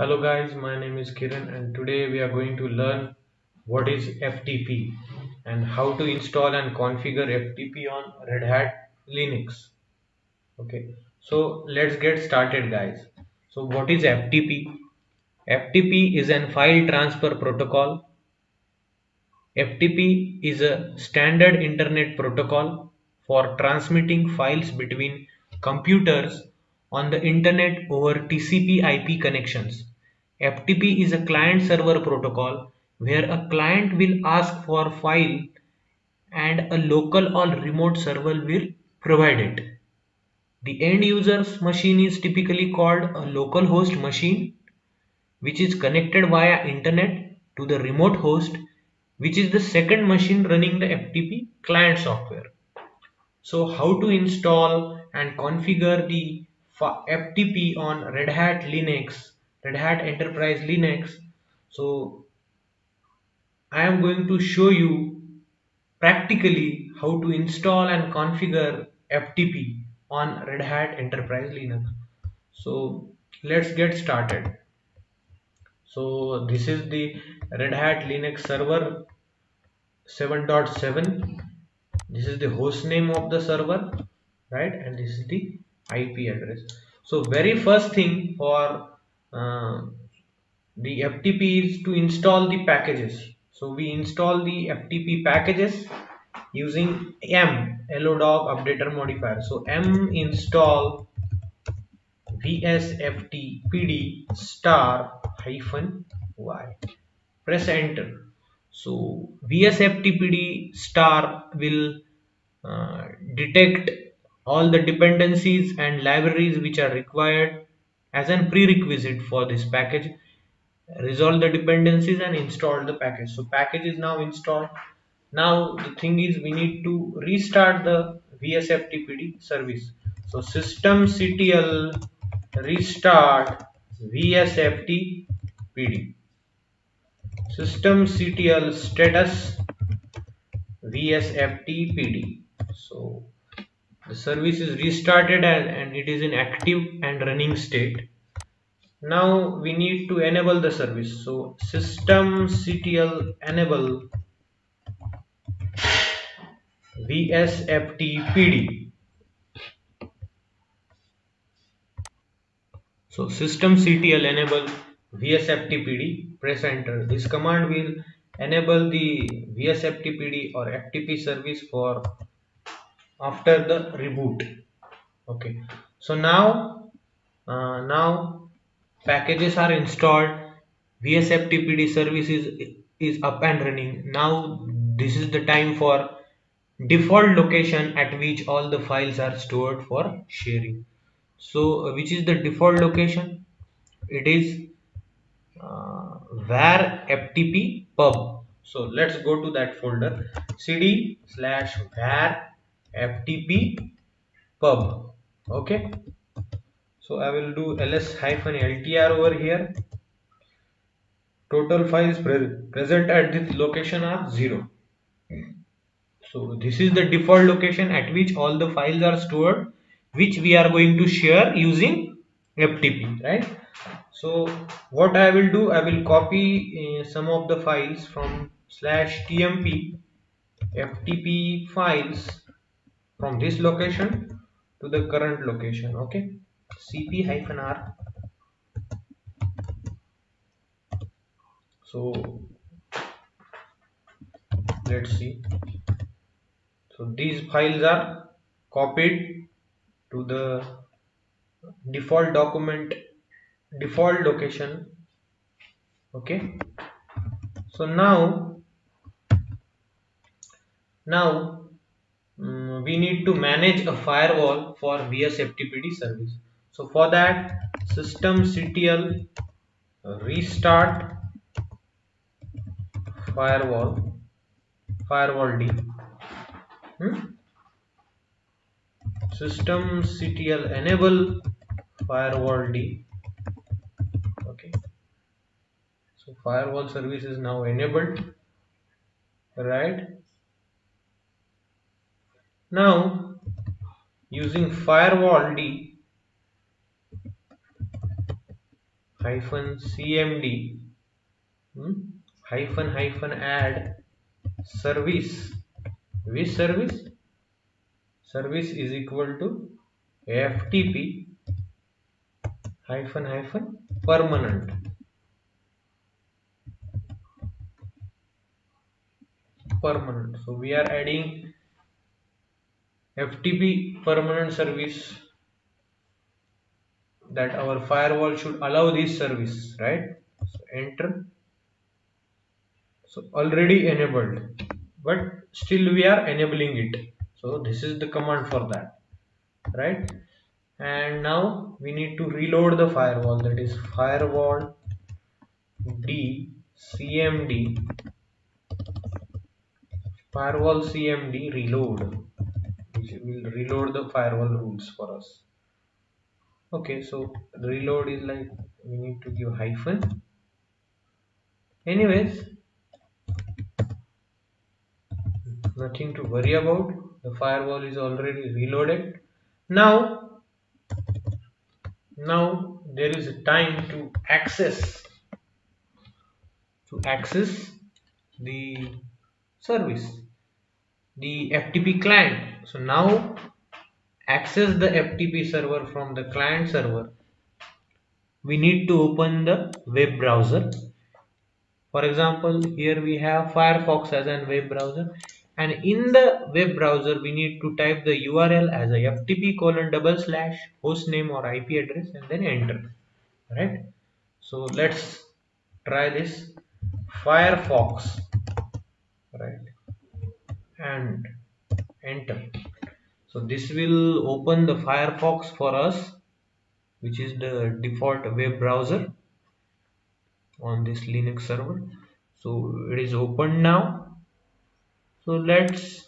Hello guys, my name is Kiran and today we are going to learn what is FTP and how to install and configure FTP on Red Hat Linux. Okay, so let's get started guys. So what is FTP? FTP is an file transfer protocol. FTP is a standard internet protocol for transmitting files between computers on the internet over TCP IP connections. FTP is a client server protocol where a client will ask for file and a local or remote server will provide it. The end user's machine is typically called a local host machine which is connected via internet to the remote host which is the second machine running the FTP client software. So how to install and configure the FTP on Red Hat Linux, Red Hat Enterprise Linux. So I am going to show you practically how to install and configure FTP on Red Hat Enterprise Linux. So let's get started. So this is the Red Hat Linux server 7.7. This is the host name of the server, right? And this is the IP address. So very first thing for uh, the FTP is to install the packages. So we install the FTP packages using yum Yellowdog updater modifier. So yum install vsftpd star hyphen y. Press enter. So vsftpd star will uh, detect all the dependencies and libraries which are required as a prerequisite for this package resolve the dependencies and install the package. So package is now installed. Now the thing is we need to restart the vsftpd service. So systemctl restart vsftpd systemctl status vsftpd so the service is restarted and, and it is in active and running state. Now we need to enable the service. So systemctl enable vsftpd so systemctl enable vsftpd press enter. This command will enable the vsftpd or ftp service for after the reboot. Okay. So now uh, now packages are installed. Vsftpd service is, is up and running. Now this is the time for default location at which all the files are stored for sharing. So uh, which is the default location? It is uh, var ftp pub. So let's go to that folder. Cd slash var ftp pub. Okay? So i will do ls hyphen ltr over here. Total files pre present at this location are 0 so this is the default location at which all the files are stored which we are going to share using ftp right? So what i will do i will copy uh, some of the files from slash tmp ftp files from this location to the current location okay? Cp hyphen r. So let's see. So these files are copied to the default document default location okay? So now now we need to manage a firewall for vsftpd service. So for that systemctl restart firewall firewall d. Hmm? systemctl enable firewall d. Okay. So firewall service is now enabled. Right now using firewall d hyphen cmd hmm, hyphen hyphen add service. Which service? Service is equal to ftp hyphen hyphen permanent. Permanent. So we are adding ftp permanent service that our firewall should allow this service right? So enter. So already enabled but still we are enabling it. So this is the command for that right? And now we need to reload the firewall that is firewall d cmd firewall cmd reload will reload the firewall rules for us. Okay so reload is like we need to give hyphen. Anyways nothing to worry about. The firewall is already reloaded. Now now there is a time to access to access the service the FTP client so now access the FTP server from the client server. We need to open the web browser. For example here we have Firefox as a web browser. And in the web browser we need to type the URL as a FTP colon double slash hostname or IP address and then enter. Right so let's try this. Firefox. Right and enter. So this will open the Firefox for us which is the default web browser on this Linux server. So it is open now. So let's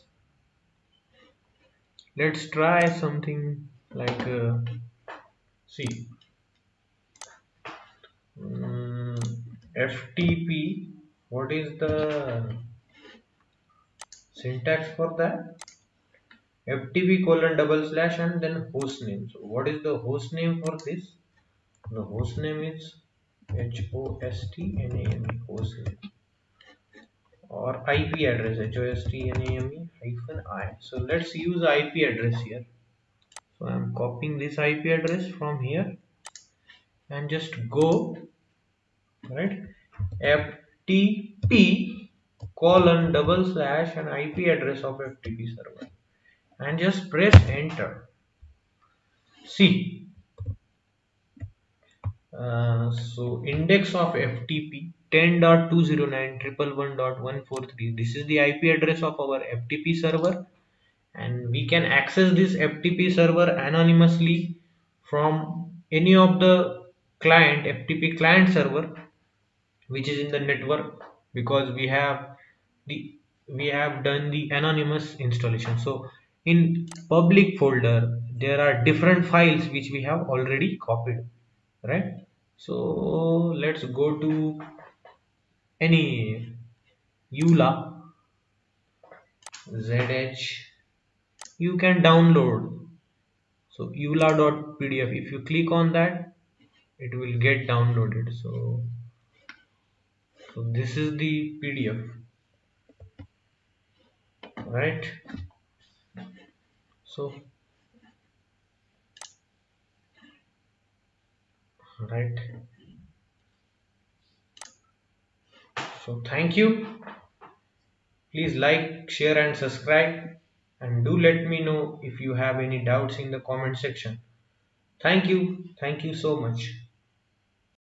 let's try something like uh, see. Um, FTP what is the syntax for that ftp colon double slash and then host name. So what is the host name for this? The host name is h-o-s-t-n-a-m-e host name. Or ip address h-o-s-t-n-a-m-e hyphen i. So let's use ip address here. So i'm copying this ip address from here. And just go right ftp colon double slash and IP address of FTP server and just press enter. See, uh, so index of FTP 10.209.111.143 this is the IP address of our FTP server and we can access this FTP server anonymously from any of the client FTP client server which is in the network because we have the we have done the anonymous installation so in public folder there are different files which we have already copied right? So let's go to any eula zh you can download. So eula.pdf if you click on that it will get downloaded. So so this is the pdf right so right. So thank you. Please like share and subscribe. And do let me know if you have any doubts in the comment section. Thank you. Thank you so much